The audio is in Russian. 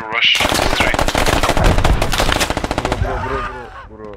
to rush straight. Bro, bro, bro, bro, bro.